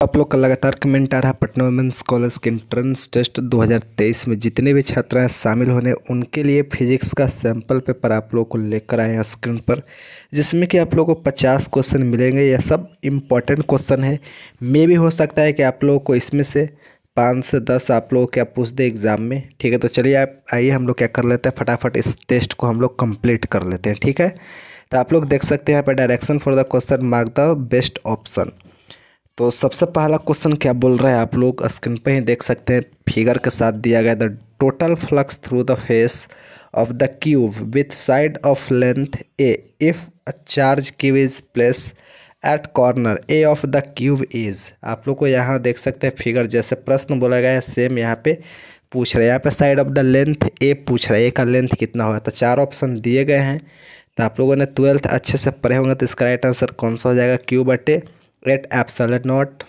आप लोग का लगातार कमेंट आ रहा है पटना वुमेंस कॉलेज के एंट्रेंस टेस्ट 2023 में। जितने भी छात्र हैं शामिल होने, उनके लिए फिजिक्स का सैंपल पेपर आप लोग को लेकर आए हैं स्क्रीन पर, जिसमें कि आप लोगों को 50 क्वेश्चन मिलेंगे। यह सब इंपॉर्टेंट क्वेश्चन है। मे भी हो सकता है कि आप लोगों को इसमें से पाँच से दस आप लोगों क्या पूछ दे एग्ज़ाम में। ठीक है तो चलिए आप आइए, हम लोग क्या कर लेते हैं? फटाफट इस टेस्ट को हम लोग कंप्लीट कर लेते हैं। ठीक है? तो आप लोग देख सकते हैं यहाँ पर direction for the question mark the best option तो सबसे पहला क्वेश्चन क्या बोल रहा है आप लोग? स्क्रीन पे ही देख सकते हैं। फिगर के साथ दिया गया the total flux through the face of the cube with side of length a if a charge cube is place at corner A of the cube is आप लोग को यहाँ देख सकते हैं फिगर जैसे प्रश्न बोला गया है सेम यहाँ पे पूछ रहे हैं। यहाँ पे side of the length a पूछ रहा है। ए का लेंथ कितना होगा? तो चार ऑप्शन दिए गए हैं। तो आप लोगों ने ट्वेल्थ अच्छे से पढ़े होंगे तो इसका राइट आंसर कौन सा हो जाएगा? क्यू बटे एट एप्सलन नॉट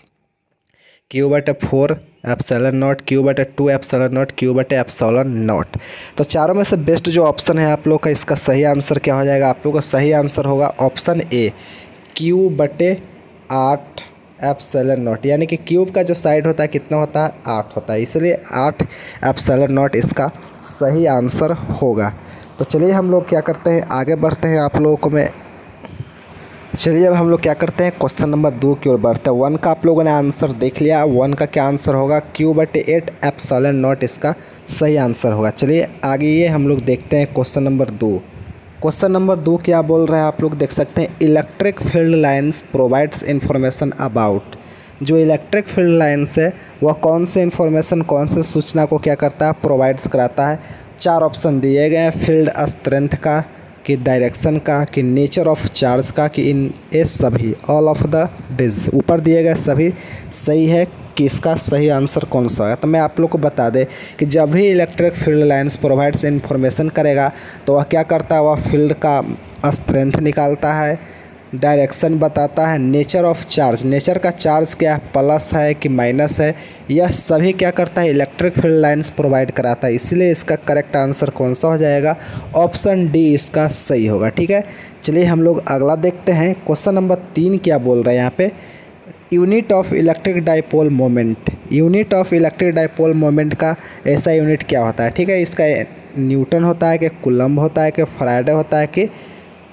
क्यू बटे फोर एप्सलन नॉट क्यू बटे टू एप्सलन नॉट क्यू बटे एप्सलन नॉट तो चारों में से बेस्ट जो ऑप्शन है आप लोग का, इसका सही आंसर क्या हो जाएगा? आप लोग का सही आंसर होगा ऑप्शन ए क्यू बटे आठ एप्सलन नॉट यानी कि क्यूब का जो साइड होता है, कितना होता है? आठ होता है। इसलिए आठ एप्सलन नॉट इसका सही आंसर होगा। तो चलिए हम लोग क्या करते हैं? आगे बढ़ते हैं आप लोगों को मैं चलिए अब हम लोग क्या करते हैं? क्वेश्चन नंबर दो की ओर बढ़ते हैं। वन का आप लोगों ने आंसर देख लिया। वन का क्या आंसर होगा? क्यू बटे एट एप्सलन नॉट इसका सही आंसर होगा। चलिए आगे ये हम लोग देखते हैं क्वेश्चन नंबर दो। क्वेश्चन नंबर दो क्या बोल रहे हैं आप लोग? देख सकते हैं। Electric field lines provides information about जो इलेक्ट्रिक फ़ील्ड लाइन्स है, वह कौन से इन्फॉर्मेशन कौन से सूचना को क्या करता है? प्रोवाइड्स कराता है। चार ऑप्शन दिए गए हैं। फ़ील्ड स्ट्रेंथ का कि डायरेक्शन का, कि नेचर ऑफ़ चार्ज का, कि इन ए सभी ऑल ऑफ़ द डिज ऊपर दिए गए सभी सही है कि इसका सही आंसर कौन सा है? तो मैं आप लोग को बता दें कि जब भी electric field lines provides information करेगा तो वह क्या करता है? वह फ़ील्ड का स्ट्रेंथ निकालता है डायरेक्शन बताता है नेचर ऑफ़ चार्ज। नेचर का चार्ज क्या है? प्लस है कि माइनस है। यह सभी क्या करता है? इलेक्ट्रिक फ़ील्ड लाइंस प्रोवाइड कराता है। इसलिए इसका करेक्ट आंसर कौन सा हो जाएगा? ऑप्शन डी इसका सही होगा। ठीक है? चलिए हम लोग अगला देखते हैं। क्वेश्चन नंबर तीन क्या बोल रहे हैं यहाँ पे? Unit of electric dipole moment. Unit of electric dipole moment का ऐसा यूनिट क्या होता है? ठीक है? इसका न्यूटन होता है कि कुलम्ब होता है कि फ्राइडे होता है कि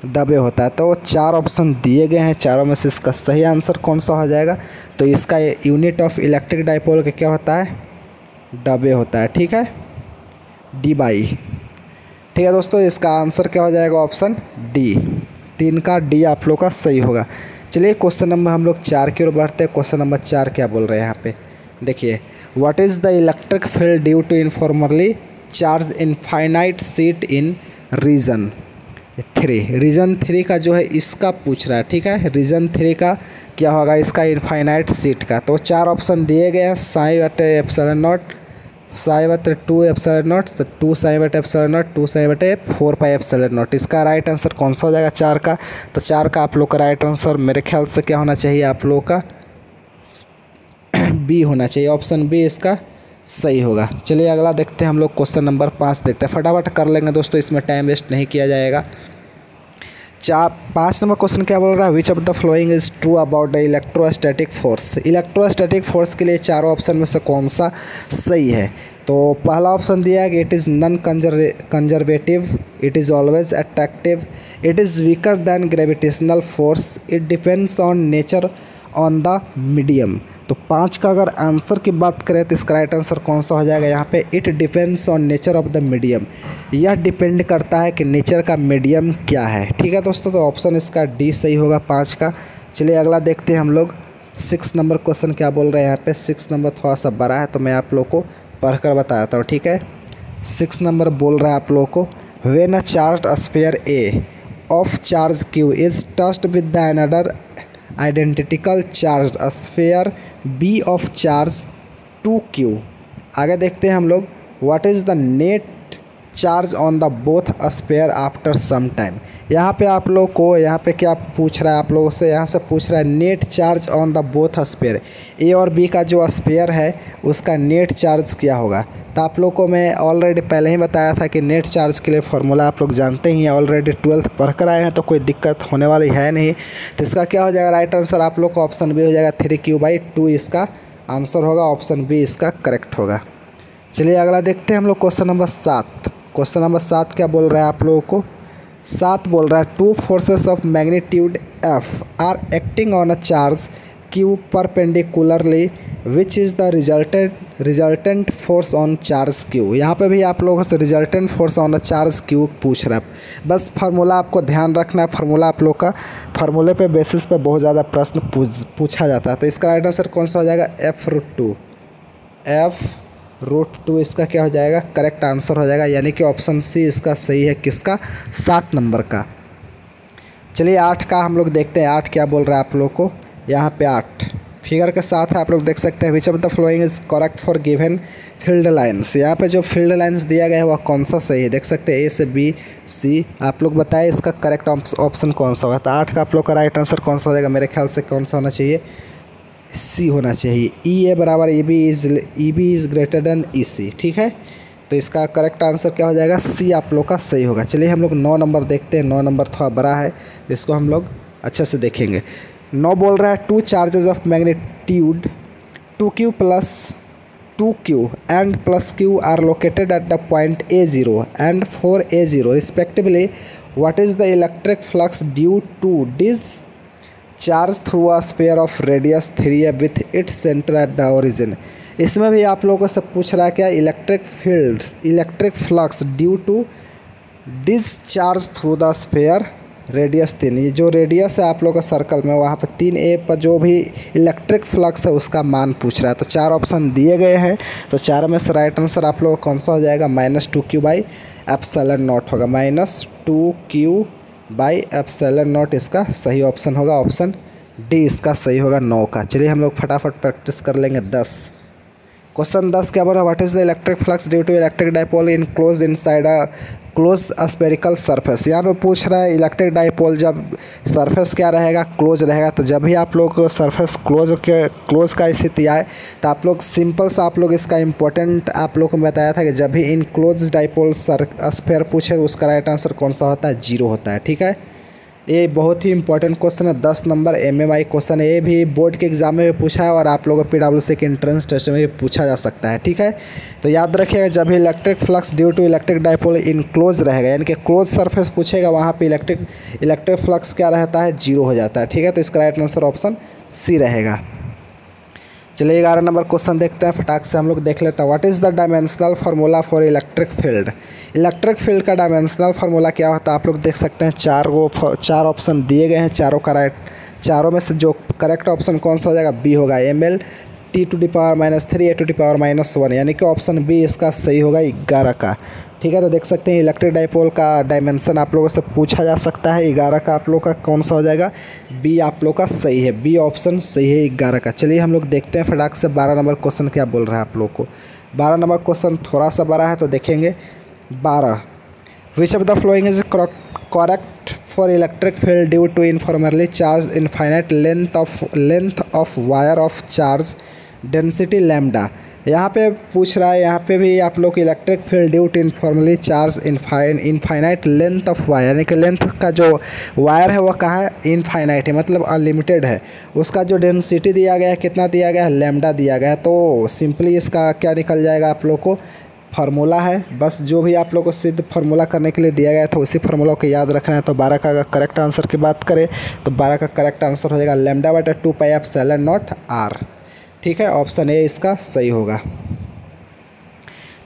दबे होता है। तो चार ऑप्शन दिए गए हैं। चारों में से इसका सही आंसर कौन सा हो जाएगा? तो इसका यूनिट ऑफ़ इलेक्ट्रिक डाइपोल का क्या होता है? डबे होता है। ठीक है? डी बाई ठीक है दोस्तों, इसका आंसर क्या हो जाएगा? ऑप्शन डी तीन का डी आप लोग का सही होगा। चलिए क्वेश्चन नंबर हम लोग चार की ओर बढ़ते हैं। क्वेश्चन नंबर चार क्या बोल रहे हैं यहाँ पे? देखिए what is the electric field due to uniformly charge infinite sheet in region three region three का जो है, इसका पूछ रहा है, ठीक है? रीजन थ्री का क्या होगा? इसका इनफाइनाइट सीट का। तो चार ऑप्शन दिए गए हैं, साई बटे एप्सलन नॉट साई बटे two epsilon naught two psi बटे एप्सलन नॉट टू साई बटे फोर पाई एप्सलन नॉट इसका राइट आंसर कौन सा हो जाएगा? चार का। तो चार का आप लोग का राइट आंसर मेरे ख्याल से क्या होना चाहिए आप लोग का? बी होना चाहिए। ऑप्शन बी इसका सही होगा। चलिए अगला देखते हैं हम लोग क्वेश्चन नंबर पाँच देखते हैं। फटाफट कर लेंगे दोस्तों, इसमें टाइम वेस्ट नहीं किया जाएगा। चार, पाँच नंबर क्वेश्चन क्या बोल रहा है? Which of the following is true about the electrostatic force electrostatic force के लिए चारों ऑप्शन में से कौन सा सही है? तो पहला ऑप्शन दिया है कि it is non conservative it is always attractive it is weaker than gravitational force it depends on nature on the medium तो पाँच का अगर आंसर की बात करें तो इसका राइट आंसर कौन सा हो जाएगा? यहाँ पे it depends on nature of the medium यह डिपेंड करता है कि नेचर का मीडियम क्या है। ठीक है दोस्तों तो ऑप्शन इसका डी सही होगा पाँच का। चलिए अगला देखते हैं हम लोग। सिक्स नंबर क्वेश्चन क्या बोल रहे हैं यहाँ पे? सिक्स नंबर थोड़ा सा बड़ा है तो मैं आप लोग को पढ़ कर बताता हूँ, ठीक है? सिक्स नंबर बोल रहा है आप लोग को। When a charge sphere A of charge q is touched with the another identical charge sphere B of charge two q आगे देखते हैं हम लोग what is the net charge on the both sphere after some time यहाँ पे आप लोग को, यहाँ पे क्या पूछ रहा है आप लोगों से? यहाँ से पूछ रहा है net charge on the both sphere A और बी का जो स्पेयर है, उसका नेट चार्ज क्या होगा? तो आप लोग को मैं ऑलरेडी पहले ही बताया था कि नेट चार्ज के लिए फार्मूला आप लोग जानते ही हैं ऑलरेडी ट्वेल्थ पढ़ कर आए हैं तो कोई दिक्कत होने वाली है नहीं। तो इसका क्या हो जाएगा? राइट आंसर आप लोग का ऑप्शन बी हो जाएगा थ्री क्यू बाई टू इसका आंसर होगा ऑप्शन बी इसका करेक्ट होगा। चलिए अगला देखते हैं हम लोग क्वेश्चन नंबर सात। क्वेश्चन नंबर सात क्या बोल रहा है आप लोगों को? सात बोल रहा है two forces of magnitude F are acting on a charge q perpendicularly which is the resulted resultant force on charge q यहाँ पे भी आप लोगों से resultant force on a charge q पूछ रहा है। बस फार्मूला आपको ध्यान रखना है फार्मूला आप लोग का। फार्मूले पे बेसिस पे बहुत ज़्यादा प्रश्न पूछ, पूछा जाता है। तो इसका राइट आंसर कौन सा हो जाएगा? F root two F root two इसका क्या हो जाएगा? करेक्ट आंसर हो जाएगा, यानी कि ऑप्शन सी इसका सही है किसका? सात नंबर का। चलिए आठ का हम लोग देखते हैं, आठ क्या बोल रहा है आप लोग को? यहाँ पे आठ। फिगर के साथ आप लोग देख सकते हैं which of the following is correct for given field lines यहाँ पे जो फ़ील्ड लाइन्स दिया गया है, वह कौन सा सही है? देख सकते हैं ए से बी सी आप लोग बताएँ इसका करेक्ट ऑप्शन कौन सा होगा? तो आठ का आप लोग का राइट आंसर कौन सा हो जाएगा? मेरे ख्याल से कौन सा होना चाहिए? सी होना चाहिए। ई ए बराबर E B is E B is greater than E C ठीक है? तो इसका करेक्ट आंसर क्या हो जाएगा? सी आप लोग का सही होगा। चलिए हम लोग नौ नंबर देखते हैं। नौ नंबर थोड़ा बड़ा है इसको हम लोग अच्छे से देखेंगे। नौ बोल रहा है two charges of magnitude two q plus two q and plus q are located at the point a zero and four a zero respectively what is the electric flux due to this? Charge through a sphere of radius three है with its centre at the origin इसमें भी आप लोगों से पूछ रहा है क्या electric fields electric flux due to this charge through the sphere radius तीन। ये जो रेडियस है आप लोग का सर्कल में, वहाँ पर तीन ए पर जो भी इलेक्ट्रिक फ्लक्स है, उसका मान पूछ रहा है। तो चार ऑप्शन दिए गए हैं। तो चार में से राइट आंसर आप लोग कौन सा हो जाएगा? Minus two q by epsilon naught होगा। Minus two q by epsilon naught इसका सही ऑप्शन होगा, ऑप्शन डी इसका सही होगा, नौ का। चलिए हम लोग फटाफट प्रैक्टिस कर लेंगे दस। क्वेश्चन दस क्या बोला what is the electric flux due to electric dipole enclosed inside a close spherical surface यहाँ पे पूछ रहा है इलेक्ट्रिक डाइपोल जब सरफेस क्या रहेगा? क्लोज रहेगा। तो जब भी आप लोग सरफेस क्लोज के क्लोज का स्थिति आए तो आप लोग सिंपल सा आप लोग इसका इंपॉर्टेंट आप लोग को बताया था कि जब भी enclosed dipole sir sphere पूछे, उसका राइट आंसर कौन सा होता है? ज़ीरो होता है। ठीक है? ये बहुत ही इंपॉर्टेंट क्वेश्चन है। दस number M M I question है। ये भी बोर्ड के एग्ज़ाम में भी पूछा है और आप लोगों पी डब्ल्यू सी के इंट्रेंस टेस्ट में भी पूछा जा सकता है, ठीक है? तो याद रखिएगा, जब भी electric flux due to electric dipole enclosed रहेगा, यानी कि क्लोज सरफेस पूछेगा, वहाँ पर इलेक्ट्रिक इलेक्ट्रिक फ्लक्स क्या रहता है? ज़ीरो हो जाता है, ठीक है? तो इसका राइट आंसर ऑप्शन सी रहेगा। चलिए, ग्यारह नंबर क्वेश्चन देखते हैं। फटाक से हम लोग देख लेते हैं। What is the dimensional formula for electric field electric field का डायमेंशनल फार्मूला क्या होता है? आप लोग देख सकते हैं, चार वो चार ऑप्शन दिए गए हैं, चारों का राइट चारों में से जो करेक्ट ऑप्शन कौन सा हो जाएगा? बी होगा M L T to the power minus three A to the power minus one यानी कि ऑप्शन बी इसका सही होगा ग्यारह का। ठीक है तो देख सकते हैं इलेक्ट्रिक डाइपोल का डायमेंशन आप लोगों से पूछा जा सकता है, ग्यारह का आप लोग का कौन सा हो जाएगा? बी आप लोग का सही है बी ऑप्शन सही है ग्यारह का। चलिए हम लोग देखते हैं फटाक से बारह नंबर क्वेश्चन क्या बोल रहा है आप लोग को। बारह नंबर क्वेश्चन थोड़ा सा बड़ा है तो देखेंगे। बारह। Which of the following is correct for electric field due to uniformly charge infinite length of length of wire of charge density lambda यहाँ पे पूछ रहा है, यहाँ पे भी आप लोग electric field due to uniformly charge infin infinite length of wire यानी कि लेंथ का जो वायर है वह कहाँ है? इनफाइनाइट है मतलब अनलिमिटेड है। उसका जो डेंसिटी दिया गया है, कितना दिया गया है? लेमडा दिया गया है। तो सिंपली इसका क्या निकल जाएगा आप लोग को? फार्मूला है। बस जो भी आप लोग को सिद्ध फार्मूला करने के लिए दिया गया था, उसी फार्मूला को याद रखना है। तो बारह का अगर करेक्ट आंसर की बात करें तो बारह का करेक्ट आंसर हो जाएगा लेमडा बटा two pi epsilon naught R ठीक है? ऑप्शन ए इसका सही होगा।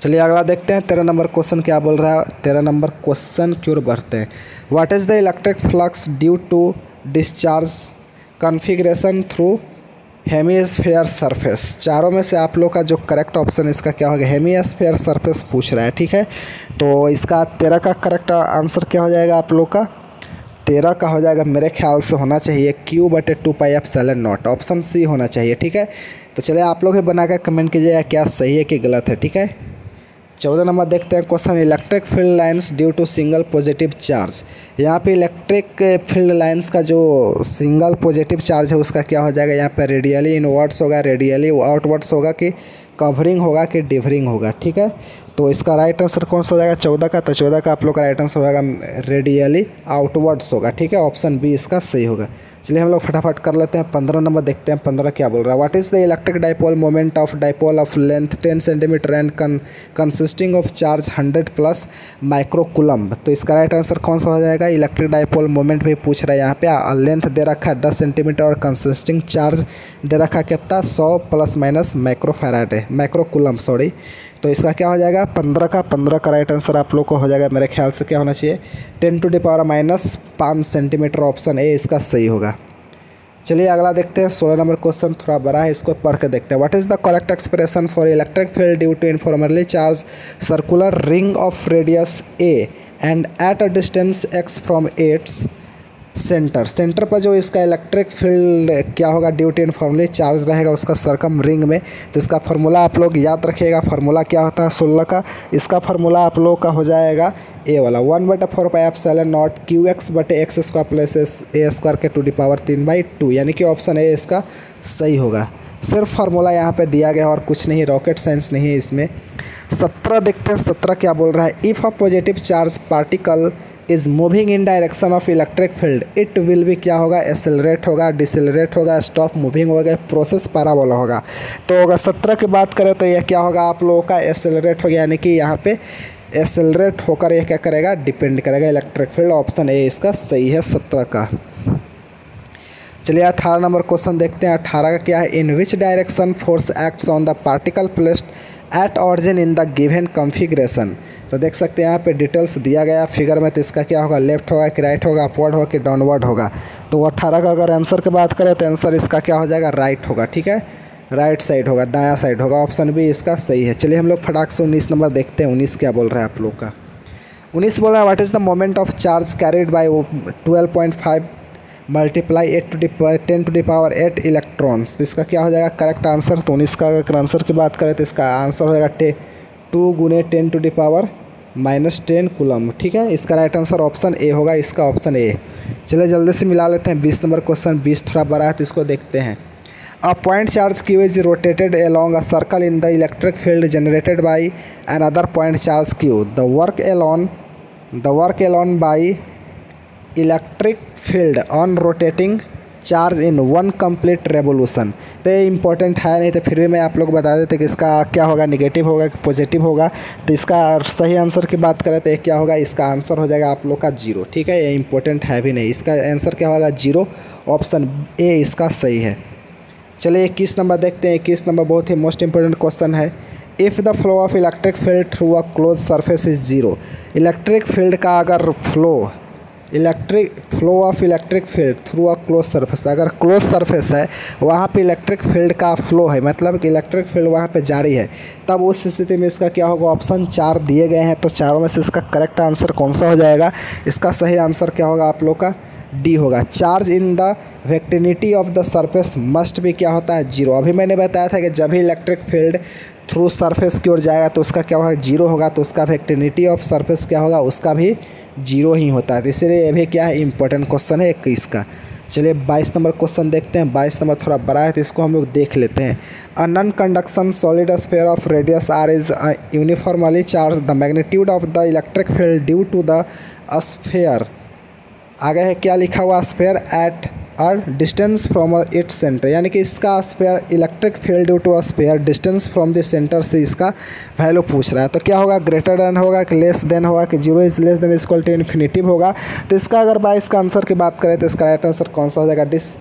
चलिए अगला देखते हैं, तेरह नंबर क्वेश्चन क्या बोल रहा है? तेरह नंबर क्वेश्चन क्यों बढ़ते हैं? What is the electric flux due to discharge configuration through hemisphere surface. चारों में से आप लोग का जो करेक्ट ऑप्शन इसका क्या होगा हेमीस्फेयर सरफेस पूछ रहा है, ठीक है? तो इसका तेरह का करेक्ट आंसर क्या हो जाएगा आप लोग का? तेरह का हो जाएगा, मेरे ख्याल से होना चाहिए क्यू बटे two pi epsilon naught option C होना चाहिए, ठीक है? तो चलिए आप लोग भी बना कर कमेंट कीजिएगा क्या सही है कि गलत है, ठीक है? चौदह नंबर देखते हैं question electric field lines due to single positive charge यहाँ पे इलेक्ट्रिक फ़ील्ड लाइंस का जो सिंगल पॉजिटिव चार्ज है, उसका क्या हो जाएगा? यहाँ पे रेडियली इनवर्ड्स होगा रेडियली आउटवर्ड्स होगा कि कवरिंग होगा कि डिवरिंग होगा, ठीक है? तो इसका राइट आंसर कौन सा हो जाएगा? चौदह का। तो चौदह का आप लोग का राइट आंसर होगा रेडियली आउटवर्ड्स होगा, ठीक है? ऑप्शन बी इसका सही होगा। चलिए हम लोग फटाफट कर लेते हैं। पंद्रह नंबर देखते हैं। पंद्रह क्या बोल रहा है? What is the electric dipole moment of dipole of length ten centimetre and consisting of charge hundred plus microcoulomb तो इसका राइट आंसर कौन सा हो जाएगा? इलेक्ट्रिक डाइपोल मोमेंट भी पूछ रहा है यहाँ पे। लेंथ दे रखा है दस सेंटीमीटर और कंसिस्टिंग चार्ज दे रखा कितना? सौ plus minus microfarad microcoulomb sorry तो इसका क्या हो जाएगा? पंद्रह का पंद्रह का राइट आंसर आप लोग को हो जाएगा मेरे ख्याल से क्या होना चाहिए? Ten to the power minus पाँच सेंटीमीटर ऑप्शन ए इसका सही होगा। चलिए अगला देखते हैं। सोलह नंबर क्वेश्चन थोड़ा बड़ा है, इसको पढ़ के देखते हैं। What is the correct expression for electric field due to uniformly charge circular ring of radius A and at a distance X from its centre. Centre पर जो इसका इलेक्ट्रिक फ़ील्ड क्या होगा ड्यूटी एंड इनफॉर्मली चार्ज रहेगा, उसका सरकम ring में। तो इसका फार्मूला आप लोग याद रखिएगा। फार्मूला क्या होता है? सोलह का। इसका फार्मूला आप लोग का हो जाएगा ए वाला। वन बटे four pi epsilon naught Q X बटे X square plus S A square के टू डी पावर तीन बाई टू यानी कि ऑप्शन ए इसका सही होगा। सिर्फ़ फार्मूला यहाँ पे दिया गया और कुछ नहीं रॉकेट साइंस नहीं है इसमें। सत्रह देखते हैं, सत्रह क्या बोल रहा है? If a positive charge particle is moving in direction of electric field it will भी क्या होगा? एसेलरेट होगा डिसलरेट होगा स्टॉप मूविंग होगा प्रोसेस पैराबोला होगा। तो अगर सत्रह की बात करें तो यह क्या होगा? आप लोगों का एसेलरेट हो गया, यानी कि यहाँ पे एसेलरेट होकर यह क्या करेगा? डिपेंड करेगा इलेक्ट्रिक फ़ील्ड ऑप्शन ए इसका सही है सत्रह का। चलिए अठारह नंबर क्वेश्चन देखते हैं। अठारह का क्या है? In which direction force acts on the particle placed at origin in the given configuration तो देख सकते हैं यहाँ पे डिटेल्स दिया गया। फिगर में तो इसका क्या होगा? लेफ़्ट होगा कि राइट होगा? अपवर्ड होगा कि डाउनवर्ड होगा? तो अट्ठारह का अगर आंसर की बात करें तो आंसर इसका क्या हो जाएगा? राइट होगा, ठीक है? राइट साइड होगा, दाया साइड होगा। ऑप्शन बी इसका सही है। चलिए हम लोग फटाक से उन्नीस नंबर देखते हैं। उन्नीस क्या बोल रहा है आप लोग का? उन्नीस बोल रहा है what is the moment of charge carried by twelve point five multiply eight to the ten to the power eight electrons तो इसका क्या हो जाएगा? करेक्ट आंसर तो उन्नीस का अगर आंसर की बात करें तो इसका आंसर हो जाएगा टे टू गुने ten to the power minus ten coulomb ठीक है? इसका राइट आंसर ऑप्शन ए होगा, इसका ऑप्शन ए चलिए जल्दी से मिला लेते हैं, बीस नंबर क्वेश्चन बीस थोड़ा बड़ा है तो इसको देखते हैं। A point charge Q is rotated along a circle in the electric field generated by another point charge Q the work along the work along by electric field on rotating charge in one complete revolution तो ये important है, नहीं तो फिर भी मैं आप लोग बता देते कि इसका क्या होगा निगेटिव होगा कि पॉजिटिव होगा। तो इसका सही आंसर की बात करें तो क्या होगा, इसका आंसर हो जाएगा आप लोग का ज़ीरो ठीक है? ये इंपॉर्टेंट है भी नहीं। इसका आंसर क्या होगा ज़ीरो ऑप्शन ए इसका सही है। चलिए इक्कीस नंबर देखते हैं। इक्कीस नंबर बहुत ही मोस्ट इंपॉर्टेंट क्वेश्चन है। If the flow of electric field through a close surface is zero electric field का अगर flow electric flow of electric field through a close surface अगर क्लोज सरफेस है, वहाँ पे इलेक्ट्रिक फ़ील्ड का flow है मतलब कि इलेक्ट्रिक फ़ील्ड वहाँ पे जारी है, तब उस स्थिति में इसका क्या होगा? ऑप्शन चार दिए गए हैं तो चारों में से इसका करेक्ट आंसर कौन सा हो जाएगा? इसका सही आंसर क्या होगा आप लोग का? डी होगा। Charge in the vicinity of the surface must भी क्या होता है? ज़ीरो अभी मैंने बताया था कि जब भी इलेक्ट्रिक फ़ील्ड थ्रू सरफेस की ओर जाएगा तो उसका क्या होगा? ज़ीरो होगा तो उसका वेक्टिनिटी ऑफ़ सरफेस क्या होगा? उसका भी ज़ीरो ही होता है। तो इसलिए ये भी क्या है? इंपॉर्टेंट क्वेश्चन है इक्कीस का। चलिए बाईस नंबर क्वेश्चन देखते हैं। बाईस नंबर थोड़ा बड़ा है तो इसको हम लोग देख लेते हैं। A non conduction solid sphere of radius R is uniformly charge the magnitude of the electric field due to the sphere आगे है, क्या लिखा हुआ? स्फेयर एट और डिस्टेंस फ्रॉम इट सेंटर यानी कि इसका sphere electric field due to sphere distance from the centre से इसका वैल्यू पूछ रहा है। तो क्या होगा? ग्रेटर देन होगा कि लेस देन होगा कि zero is less than equal to infinity होगा। तो इसका अगर बाईस का आंसर की बात करें तो इसका राइट आंसर कौन सा हो जाएगा? This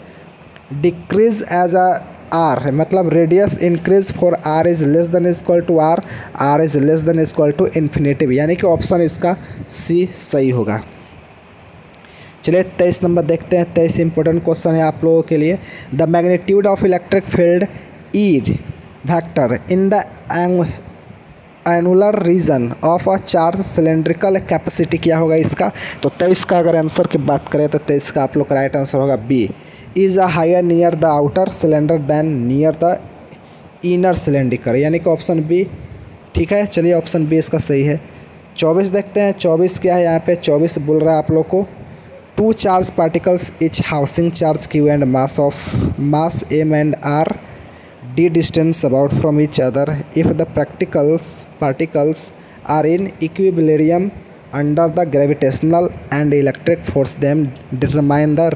decrease as a R मतलब radius increase for R is less than equal to R R is less than equal to infinity यानी कि ऑप्शन इसका सी सही होगा। चलिए तेईस नंबर देखते हैं, तेईस इंपॉर्टेंट क्वेश्चन है आप लोगों के लिए। The magnitude of electric field E vector in the annular region of a charge cylindrical capacity क्या होगा इसका? तो तेईस का अगर आंसर की बात करें तो तेईस का आप लोग का राइट आंसर होगा B is a higher near the outer cylinder than near the inner cylinder यानी कि ऑप्शन बी ठीक है? चलिए ऑप्शन बी इसका सही है। चौबीस देखते हैं, चौबीस क्या है यहाँ पे? चौबीस बोल रहा है आप लोग को। Two charge particles each housing charge Q and mass of mass M and are the distance about from each other if the practicals particles are in equilibrium under the gravitational and electric force them determine the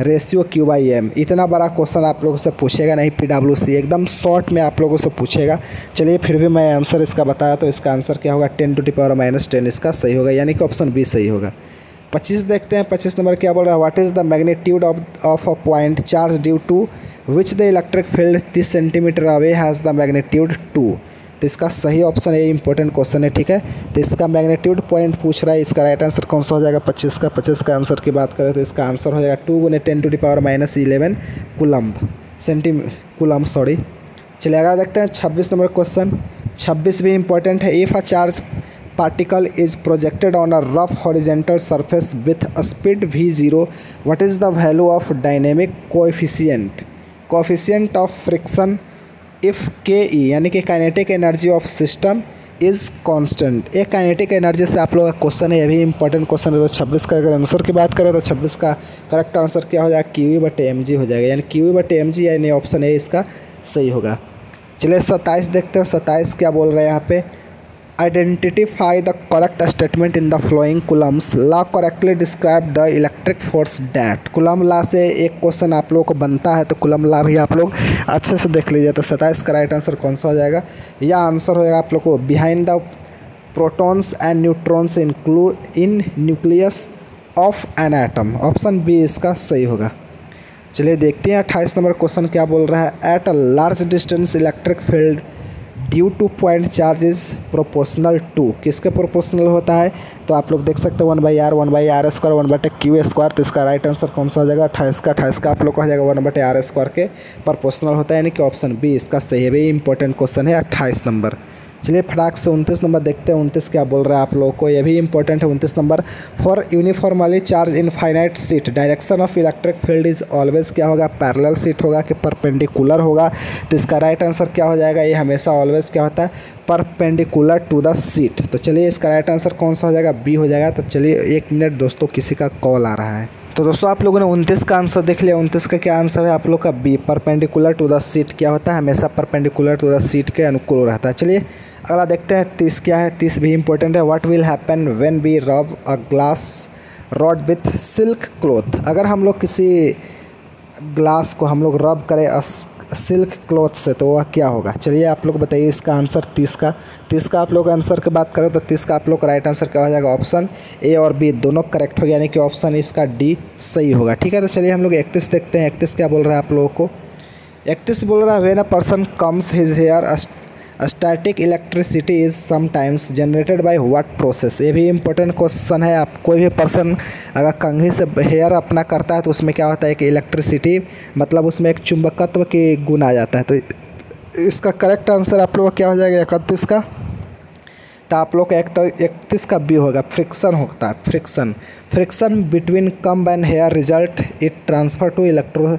ratio Q by M इतना बड़ा question आप लोगों से पूछेगा नहीं P W C एकदम short में आप लोगों से पूछेगा। चलिए फिर भी मैं आंसर इसका बताया तो इसका आंसर क्या होगा? Ten to the power minus ten इसका सही होगा, यानी कि ऑप्शन बी सही होगा। पच्चीस देखते हैं, पच्चीस नंबर क्या बोल रहा है? What is the magnitude of of a point charge due to which the electric field तीस centimetre away has the magnitude two तो इसका सही ऑप्शन ये इंपॉर्टेंट क्वेश्चन है, ठीक है? तो इसका मैग्नीट्यूड पॉइंट पूछ रहा है, इसका राइट आंसर कौन सा हो जाएगा? पच्चीस का पच्चीस का आंसर की बात करें तो इसका आंसर हो जाएगा टू गुने ten to the power minus eleven coulomb centi coulomb sorry चलिए अगर देखते हैं, छब्बीस नंबर क्वेश्चन छब्बीस भी इंपॉर्टेंट है if a charge particle is projected on a rough horizontal surface with a speed v0 what is the value of dynamic coefficient? Coefficient of friction if K E यानी कि kinetic energy of system is constant एक kinetic energy से आप लोगों का question है, ये भी इंपॉर्टेंट क्वेश्चन है। तो छब्बीस का अगर आंसर की बात करें तो छब्बीस का करेक्ट आंसर क्या हो जाएगा? क्यू बटे एम जी हो जाएगा। यानी क्यू बटे एम जी यानी ऑप्शन ए इसका सही होगा। चलिए सत्ताईस देखते हैं। सत्ताईस क्या बोल रहे हैं यहाँ पे? Identify the correct statement in the following coulombs law correctly describe the electric force that. Coulomb law से एक क्वेश्चन आप लोगों को बनता है तो कुलम law भी आप लोग अच्छे से देख लीजिए तो सताइस का राइट आंसर कौन सा हो जाएगा? या आंसर होगा आप लोग को behind the protons and neutrons include in nucleus of an atom option B इसका सही होगा। चलिए देखते हैं अट्ठाईस नंबर क्वेश्चन क्या बोल रहा है? At a large distance electric field due to point charges proportional to किसके प्रोपोर्शनल होता है? तो आप लोग देख सकते हैं one by R, one by R square, one बटे क्यू स्क्वायर तो इसका राइट आंसर कौन सा हो जाएगा? अट्ठाईस का अट्ठाईस का आप लोग को हो जाएगा वन बटे आर स्क्वायर के प्रोपोर्शनल होता है, यानी कि ऑप्शन बी इसका सही है। भाई इंपॉर्टेंट क्वेश्चन है, अट्ठाईस नंबर। चलिए फटाक से उनतीस नंबर देखते हैं, उनतीस क्या बोल रहा है आप लोगों को। ये भी इंपॉर्टेंट है, उनतीस number. For uniformly charge infinite sheet direction of electric field is always क्या होगा? पैरेलल सीट होगा कि परपेंडिकुलर होगा। तो इसका राइट आंसर क्या हो जाएगा? ये हमेशा ऑलवेज क्या होता है? परपेंडिकुलर टू द सीट तो चलिए इसका राइट आंसर कौन सा हो जाएगा? बी हो जाएगा। तो चलिए एक मिनट दोस्तों, किसी का कॉल आ रहा है। तो दोस्तों, आप लोगों ने उनतीस का आंसर देख लिया। उनतीस का क्या आंसर है? आप लोग का B, perpendicular to the sheet क्या होता है? हमेशा परपेंडिकुलर टू द सीट के अनुकूल रहता है। चलिए, अगला देखते हैं, तीस क्या है? तीस भी इंपॉर्टेंट है। What will happen when we rub a glass rod with silk cloth अगर हम लोग किसी ग्लास को हम लोग रब करें सिल्क क्लॉथ से तो वह क्या होगा? चलिए आप लोग बताइए इसका आंसर तीस का। तीस का आप लोग आंसर की बात करें तो तीस का आप लोग का राइट आंसर क्या हो जाएगा? ऑप्शन ए और बी दोनों करेक्ट हो गया यानी कि ऑप्शन इसका डी सही होगा। ठीक है तो चलिए हम लोग इकतीस देखते हैं। इकतीस क्या बोल रहा है आप लोगों को? इकतीस बोल रहा है when a person combs his hair static electricity is sometimes generated by what process ये भी इंपॉर्टेंट क्वेश्चन है। आप कोई भी पर्सन अगर कंघी से हेयर अपना करता है तो उसमें क्या होता है कि इलेक्ट्रिसिटी मतलब उसमें एक चुंबकत्व की गुण आ जाता है। तो इसका करेक्ट आंसर आप लोग क्या हो जाएगा? इकतीस का? तो आप लोग का एक तो इकतीस का बी होगा। फ्रिक्शन होता है। Friction friction between comb and hair result it transfer to electro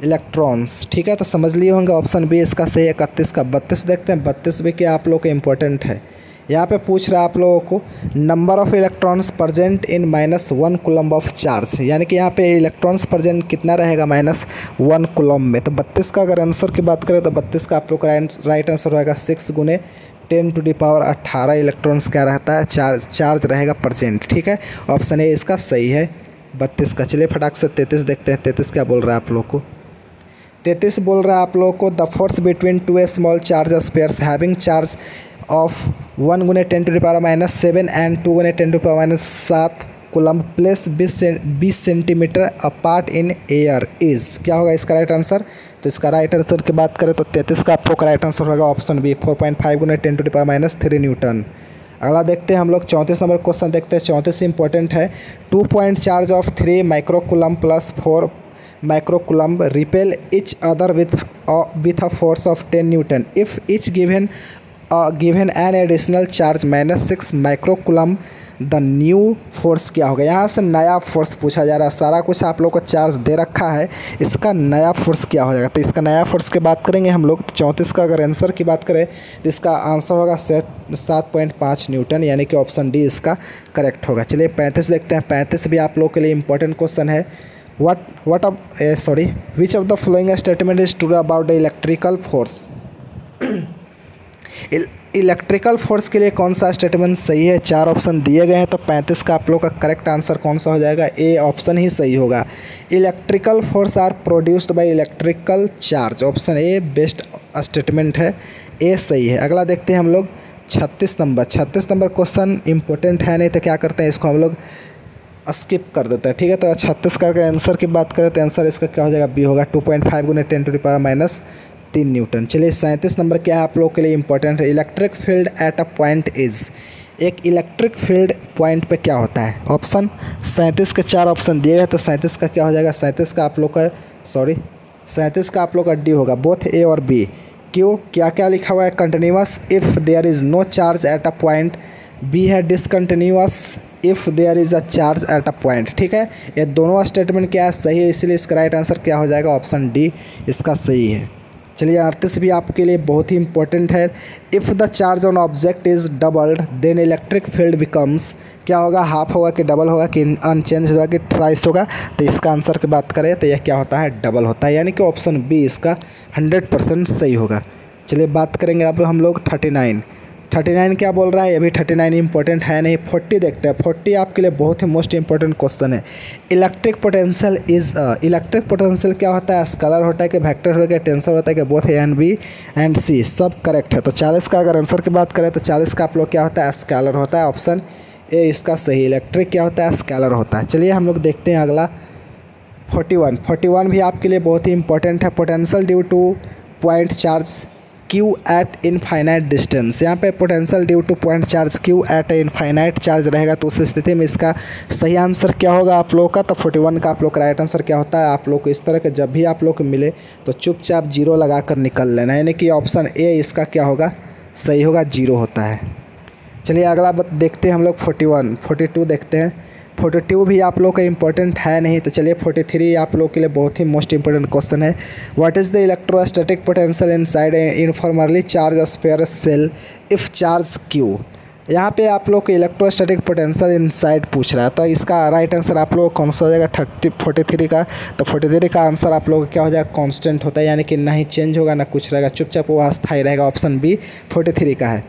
electrons ठीक है तो समझ लिए होंगे ऑप्शन बी इसका सही, इकतीस का बत्तीस। देखते हैं, बत्तीस भी क्या आप लोग को इम्पोर्टेंट है। यहाँ पे पूछ रहा है आप लोगों को number of electrons present in minus one coulomb of charge यानी कि यहाँ पे इलेक्ट्रॉन्स प्रेजेंट कितना रहेगा माइनस वन कुलम्ब में। तो बत्तीस का अगर आंसर की बात करें तो बत्तीस का आप लोग का राइट आंसर रहेगा सिक्स गुने टेन टू डी पावर अट्ठारह इलेक्ट्रॉन्स क्या रहता है चार्ज चार्ज रहेगा प्रजेंट ठीक है ऑप्शन ए इसका सही है, बत्तीस का। चलिए फटाक से तैंतीस देखते हैं, तैंतीस क्या बोल रहा है आप लोग को। तैतीस बोल रहा है आप लोगों को the force between two a small charge spheres having charge of one गुने ten to power minus seven and two गुने टेन टू पावर माइनस सात कुलम प्लेस बीस बीस centimetre apart in air is क्या होगा इसका राइट आंसर तो इसका राइट आंसर की बात करें तो तैंतीस का आपको राइट आंसर होगा option B four point five गुने ten to power minus three newton अगला देखते हैं हम लोग, चौंतीस नंबर क्वेश्चन देखते हैं। चौंतीस इंपॉर्टेंट है। Two point charge of three microcoulomb plus four each other with a, with a force of 10 newton. If each given uh, given an additional charge minus 6 microcoulomb the new force क्या होगा? यहाँ से नया force पूछा जा रहा है। सारा कुछ आप लोग को चार्ज दे रखा है। इसका नया फोर्स क्या हो जाएगा? तो इसका नया फोर्स की बात करेंगे हम लोग। तो चौंतीस का अगर आंसर की बात करें तो इसका आंसर होगा सात पॉइंट पाँच न्यूटन यानी कि ऑप्शन डी इसका करेक्ट होगा। चलिए पैंतीस देखते हैं। पैंतीस भी आप लोग के लिए इंपॉर्टेंट क्वेश्चन है। What what of uh, sorry. Which of the following statement is true about the electrical force? Electrical force के लिए कौन सा स्टेटमेंट सही है? चार ऑप्शन दिए गए हैं तो पैंतीस का आप लोग का करेक्ट आंसर कौन सा हो जाएगा? ए ऑप्शन ही सही होगा। Electrical force are produced by electrical charge option A best statement है। ए सही है। अगला देखते हैं हम लोग छत्तीस नंबर। छत्तीस नंबर क्वेश्चन इंपॉर्टेंट है नहीं तो क्या करते हैं इसको हम लोग? स्किप कर देता है, ठीक है? तो छत्तीस का अगर आंसर की बात करें तो आंसर इसका क्या हो जाएगा? बी होगा टू पॉइंट फाइव गुने टेन टू पावर माइनस तीन न्यूटन। चलिए, सैंतीस नंबर क्या है आप लोग के लिए इंपॉर्टेंट है? Electric field at a point is एक इलेक्ट्रिक फ़ील्ड पॉइंट पे क्या होता है? ऑप्शन सैंतीस के चार ऑप्शन दिए गए तो सैंतीस का क्या हो जाएगा? सैंतीस का आप लोग का सॉरी सैंतीस का आप लोग का डी होगा बोथ ए और बी क्यों? क्या क्या लिखा हुआ है? Continuous if there is no charge at a point B है discontinuous if there is a charge at a point ठीक है? ये दोनों स्टेटमेंट क्या है? सही है, इसलिए इसका राइट आंसर क्या हो जाएगा? ऑप्शन डी इसका सही है। चलिए अड़तीस भी आपके लिए बहुत ही इंपॉर्टेंट है। If the charge on object is doubled then electric field becomes क्या होगा? हाफ़ होगा कि डबल होगा कि अनचेंज होगा कि ट्राइस होगा? तो इसका आंसर की बात करें तो यह क्या होता है? डबल होता है। यानी कि ऑप्शन बी इसका हंड्रेड परसेंट सही होगा। चलिए, बात करेंगे अब हम लोग थर्टी नाइन थर्टी नाइन क्या बोल रहा है? अभी थर्टी नाइन इंपॉर्टेंट है नहीं फोर्टी देखते हैं। फोर्टी आपके लिए बहुत ही मोस्ट इंपॉर्टेंट क्वेश्चन है। Electric potential is electric potential क्या होता है? स्कलर होता है कि वैक्टर होता है टेंसर होता है कि both A and B and C सब करेक्ट है। तो चालीस का अगर आंसर की बात करें तो चालीस का आप लोग क्या होता है? स्कैलर होता है। ऑप्शन ए इसका सही। इलेक्ट्रिक क्या होता है? स्कैलर होता है। चलिए हम लोग देखते हैं अगला। फोर्टी वन फोर्टी वन भी आपके लिए बहुत ही इंपॉर्टेंट है। Potential due to point charge Q at infinite distance यहाँ पे potential due to point charge Q at infinite charge रहेगा तो उस स्थिति में इसका सही आंसर क्या होगा आप लोग का? तो फोर्टी वन का आप लोग का राइट आंसर क्या होता है? आप लोग को इस तरह के जब भी आप लोग को मिले तो चुपचाप ज़ीरो लगा कर निकल लेना यानी कि ऑप्शन ए इसका क्या होगा? सही होगा ज़ीरो होता है। चलिए अगला देखते हैं हम लोग फोर्टी वन फोर्टी टू देखते हैं। फोर्टी टू भी आप लोग का इंपॉर्टेंट है नहीं तो चलिए फोर्टी थ्री आप लोग के लिए बहुत ही मोस्ट इंपॉर्टेंट क्वेश्चन है। What is the electrostatic potential inside uniformly charged spherical shell if charge Q यहाँ पे आप लोग को इलेक्ट्रोस्टैटिक पोटेंशियल इन साइड पूछ रहा है तो इसका राइट आंसर आप लोग कौन सा हो जाएगा? थर्टी, फोर्टी थ्री का। तो फोर्टी थ्री का आंसर आप लोग क्या हो जाएगा? कांस्टेंट होता है, यानी कि ना ही चेंज होगा, ना कुछ रहेगा। चुपचाप वो अस्थाई रहेगा ऑप्शन बी फोर्टी थ्री का है।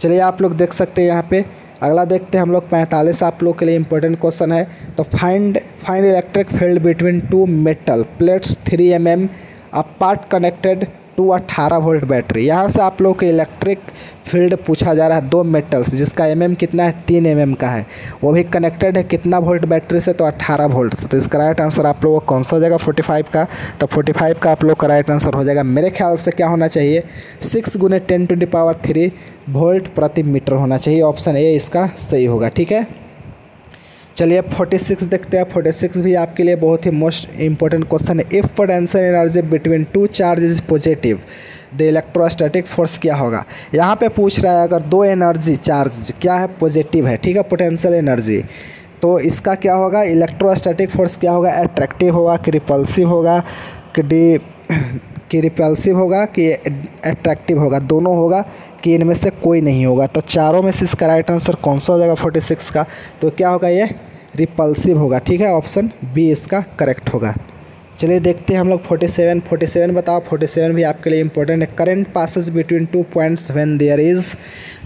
चलिए आप लोग देख सकते हैं यहाँ पे। अगला देखते हैं हम लोग पैंतालीस आप लोग के लिए इंपॉर्टेंट क्वेश्चन है। तो find find electric field between two metal plates three m m apart connected to अट्ठारह वोल्ट बैटरी। यहाँ से आप लोग के इलेक्ट्रिक फ़ील्ड पूछा जा रहा है दो मेटल्स जिसका एम mm कितना है? तीन एम mm का है। वो भी कनेक्टेड है कितना वोल्ट बैटरी से? तो अट्ठारह वोल्ट से। तो इसका राइट आंसर आप लोगों को कौन सा हो जाएगा? फोर्टी फाइव का। तो फोर्टी फाइव का आप लोग का राइट आंसर हो जाएगा। मेरे ख्याल से क्या होना चाहिए? सिक्स गुने ten to the power three volt प्रति मीटर होना चाहिए। ऑप्शन ए इसका सही होगा। ठीक है? चलिए फोर्टी सिक्स देखते हैं। फोर्टी सिक्स भी आपके लिए बहुत ही मोस्ट इंपॉर्टेंट क्वेश्चन है। If potential energy between two charge is positive the electrostatic force क्या होगा? यहाँ पे पूछ रहा है, अगर दो एनर्जी चार्ज क्या है? पॉजिटिव है। ठीक है पोटेंशियल एनर्जी तो इसका क्या होगा? इलेक्ट्रोस्टैटिक फोर्स क्या होगा? एट्रैक्टिव होगा कि रिपल्सिव होगा? कि डी कि रिपल्सिव होगा? कि अट्रैक्टिव होगा? दोनों होगा कि इनमें से कोई नहीं होगा। तो चारों में से इसका राइट आंसर कौन सा हो जाएगा? फोर्टी सिक्स का। तो क्या होगा ये? रिपल्सिव होगा, ठीक है? ऑप्शन बी इसका करेक्ट होगा। चलिए देखते हैं हम लोग फोर्टी सेवन फोर्टी सेवन बताओ। फोर्टी सेवन भी आपके लिए इंपॉर्टेंट है। Current passes between two points when there is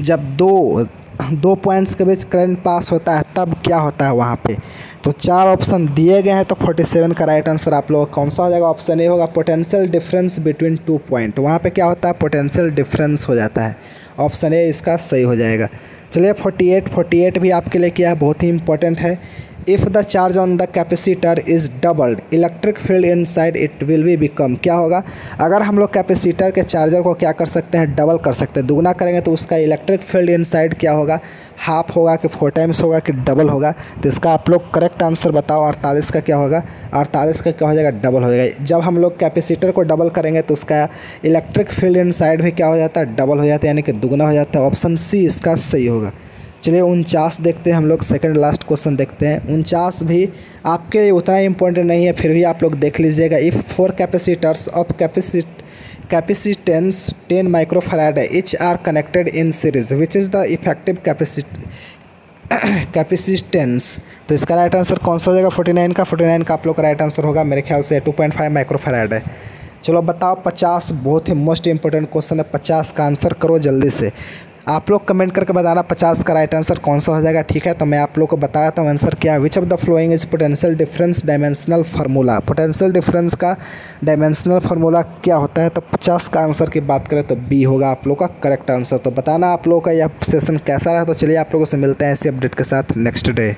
जब दो दो पॉइंट्स के बीच करंट पास होता है, तब क्या होता है वहाँ पे? तो चार ऑप्शन दिए गए हैं तो फोर्टी सेवन का राइट आंसर आप लोग कौन सा हो जाएगा? ऑप्शन ए होगा potential difference between two point वहाँ पे क्या होता है? पोटेंशियल डिफरेंस हो जाता है। ऑप्शन ए इसका सही हो जाएगा। चलिए फोर्टी एट फोर्टी एट भी आपके लिए किया है बहुत ही इंपॉर्टेंट है। If the charge on the capacitor is doubled electric field inside it will be become क्या होगा? अगर हम लोग कैपेसिटर के चार्जर को क्या कर सकते हैं? डबल कर सकते हैं। दुगना करेंगे तो उसका इलेक्ट्रिक फ़ील्ड इन साइड क्या होगा? हाफ़ होगा कि फोर टाइम्स होगा कि डबल होगा। तो इसका आप लोग करेक्ट आंसर बताओ, अड़तालीस का क्या होगा? अड़तालीस का क्या हो जाएगा? डबल हो जाएगा। जब हम लोग कैपेसिटर को डबल करेंगे तो उसका इलेक्ट्रिक फ़ील्ड इन साइड भी क्या हो जाता है? डबल हो जाता है, यानी कि दुगना हो जाता है। ऑप्शन सी इसका सही होगा। चलिए उनचास देखते हैं, हम लोग सेकंड लास्ट क्वेश्चन देखते हैं। उनचास भी आपके लिए उतना इम्पोर्टेंट नहीं है, फिर भी आप लोग देख लीजिएगा। If four capacitors of capacit capacitance ten microfarad each are connected in series which is the effective capacit capacitance तो इसका राइट आंसर कौन सा हो जाएगा? फोर्टी नाइन का। फोर्टी नाइन का आप लोग का राइट आंसर होगा, मेरे ख्याल से टू पॉइंट फाइव माइक्रोफराड है। चलो बताओ, पचास बहुत ही मोस्ट इंपॉर्टेंट क्वेश्चन है। पचास का आंसर करो जल्दी से। आप लोग कमेंट करके बताना पचास का राइट आंसर कौन सा हो जाएगा, ठीक है? तो मैं आप लोग को बताया था आंसर क्या। Which of the following is potential difference dimensional formula potential difference का डायमेंशनल फार्मूला क्या होता है? तो पचास का आंसर की बात करें तो बी होगा आप लोग का करेक्ट आंसर तो बताना आप लोग का यह सेशन कैसा रहा तो चलिए आप लोगों से मिलते हैं इसी अपडेट के साथ नेक्स्ट डे